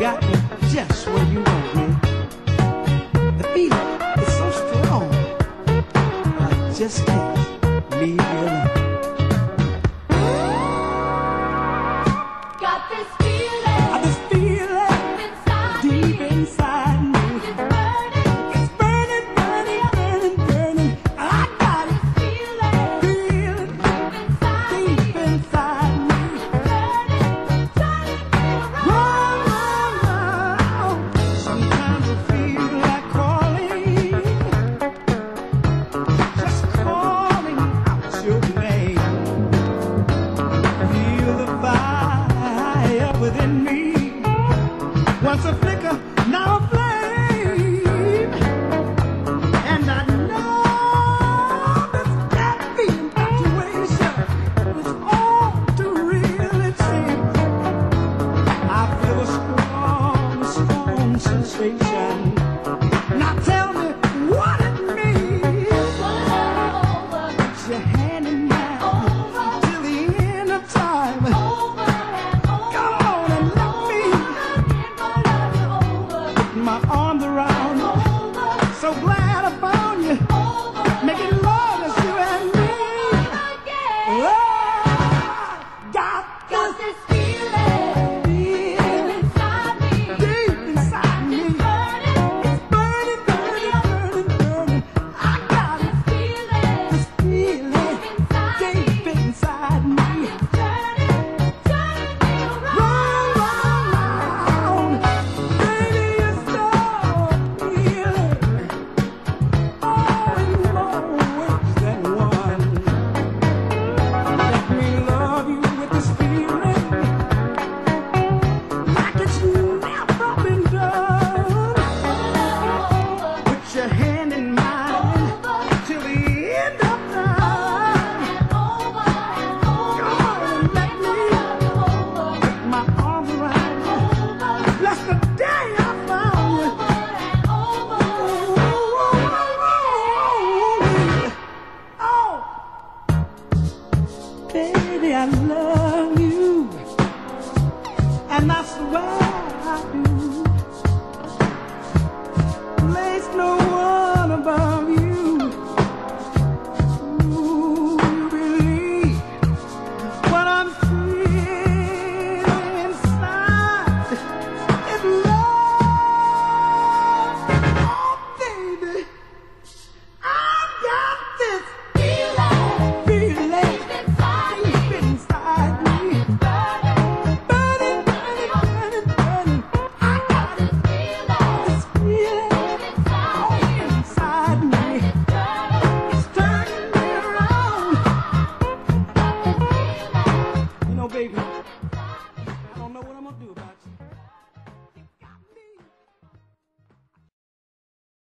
got me just where you want me. The feeling is so strong, I just can't. once a my arms around. So glad I found you. I love you, and that's the way I do. Place no one above you. You believe what I'm saying.